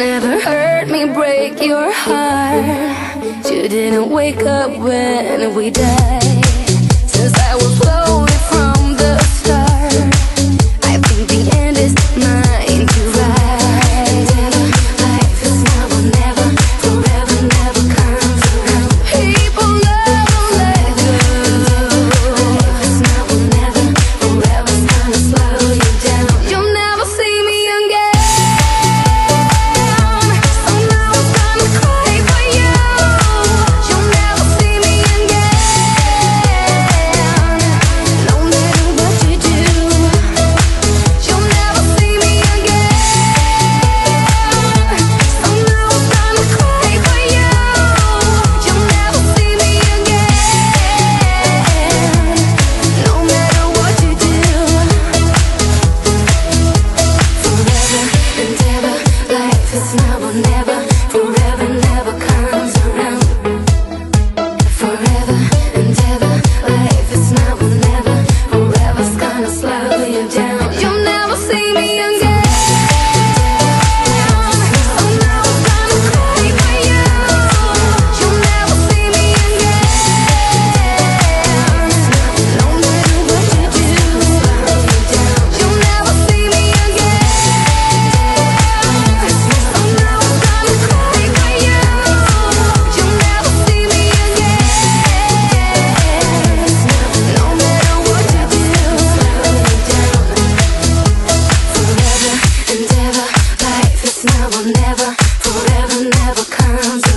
never heard me break your heart. You didn't wake up when we died. Since I was floating never comes.